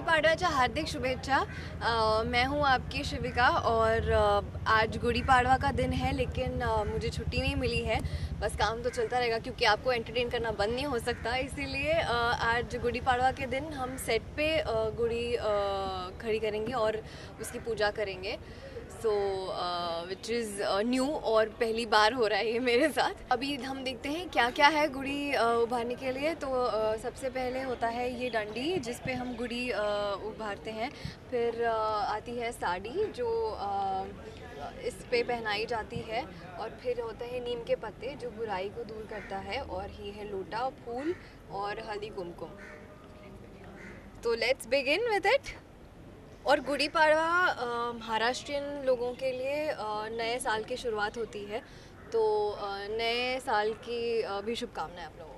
पाडव्याच्या हार्दिक शुभेच्छा। मैं हूँ आपकी शिविका और आज गुड़ी पाड़वा का दिन है, लेकिन मुझे छुट्टी नहीं मिली है। बस काम तो चलता रहेगा, क्योंकि आपको एंटरटेन करना बंद नहीं हो सकता। इसीलिए आज गुड़ी पाड़वा के दिन हम सेट पे गुड़ी खड़ी करेंगे और उसकी पूजा करेंगे। सो विच इज़ न्यू और पहली बार हो रहा है ये मेरे साथ। अभी हम देखते हैं क्या क्या है गुड़ी अ, उभारने के लिए। तो अ, सबसे पहले होता है ये डंडी जिस पे हम गुड़ी अ, उभारते हैं। फिर अ, आती है साड़ी जो अ, इस पे पहनाई जाती है। और फिर होता है नीम के पत्ते जो बुराई को दूर करता है। और ये है लोटा फूल और हल्दी कुमकुम। तो लेट्स बिगिन विद इट और गुड़ी पाड़वा महाराष्ट्रियन लोगों के लिए नए साल की शुरुआत होती है। तो नए साल की भी शुभकामनाएँ आप लोगों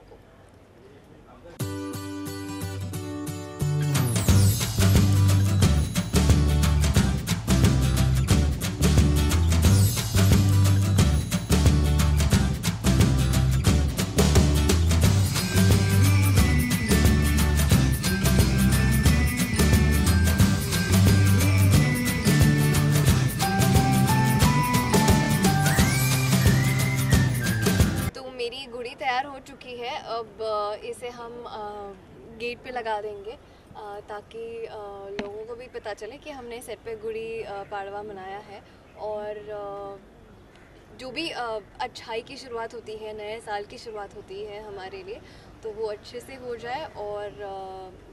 तैयार हो चुकी है, अब इसे हम गेट पे लगा देंगे ताकि लोगों को भी पता चले कि हमने सेट पे गुड़ी पाड़वा मनाया है और जो भी अच्छाई की शुरुआत होती है, नए साल की शुरुआत होती है हमारे लिए तो वो अच्छे से हो जाए और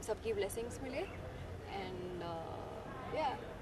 सबकी ब्लेसिंग्स मिले एंड या तो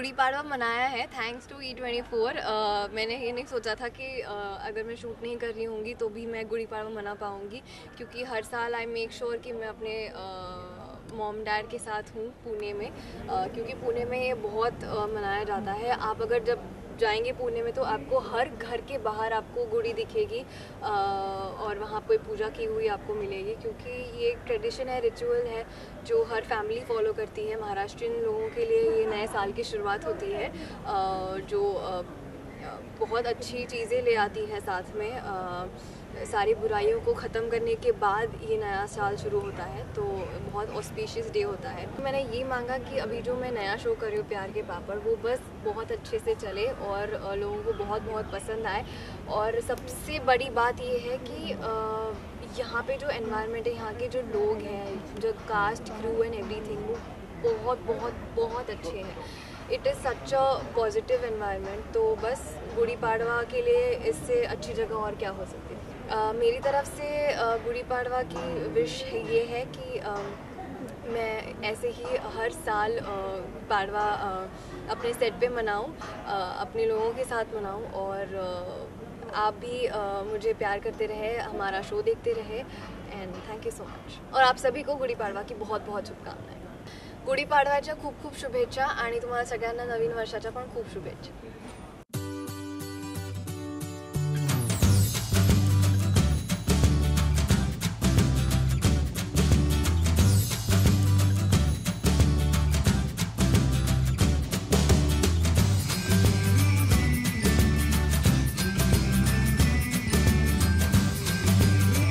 गुड़ी पाड़वा मनाया है thanks to E twenty four मैंने ये नहीं सोचा था कि uh, अगर मैं शूट नहीं कर रही होंगी तो भी मैं गुड़ी पाड़वा मना पाऊँगी क्योंकि हर साल आई मेक श्योर कि मैं अपने मॉम डैड के साथ हूँ पुणे में अ, क्योंकि पुणे में ये बहुत अ, मनाया जाता है। आप अगर जब जाएँगे पुणे में तो आपको हर घर के बाहर आपको गुड़ी दिखेगी अ, और वहाँ पर पूजा की हुई आपको मिलेगी क्योंकि ये एक ट्रेडिशन है रिचुअल है जो हर फैमिली फॉलो करती है। महाराष्ट्रियन लोगों के लिए ये नए साल की शुरुआत होती है अ, जो अ, बहुत अच्छी चीज़ें ले आती है साथ में। अ, सारी बुराइयों को ख़त्म करने के बाद ये नया साल शुरू होता है तो बहुत ऑस्पिशियस डे होता है। मैंने ये मांगा कि अभी जो मैं नया शो कर रही हूँ प्यार के पापड़ वो बस बहुत अच्छे से चले और लोगों को बहुत बहुत पसंद आए। और सबसे बड़ी बात ये है कि यहाँ पे जो एनवायरनमेंट है यहाँ के जो लोग हैं जो कास्ट क्रू एंड एवरीथिंग वो बहुत बहुत बहुत अच्छे हैं। It is such a positive environment तो बस गुड़ी पाड़वा के लिए इससे अच्छी जगह और क्या हो सकती है? अ, मेरी तरफ़ से अ, गुड़ी पाड़वा की विश ये है कि अ, मैं ऐसे ही हर साल पाड़वा अपने सेट पे मनाऊं अपने लोगों के साथ मनाऊं और आप भी मुझे प्यार करते रहे हमारा शो देखते रहे and thank you so much और आप सभी को गुड़ी पाडवा की बहुत बहुत शुभकामनाएँ। गुढीपाडव्याच्या खूप खूप शुभेच्छा आणि तुम्हाला सगळ्यांना नवीन वर्षाच्या पण खूप शुभेच्छा.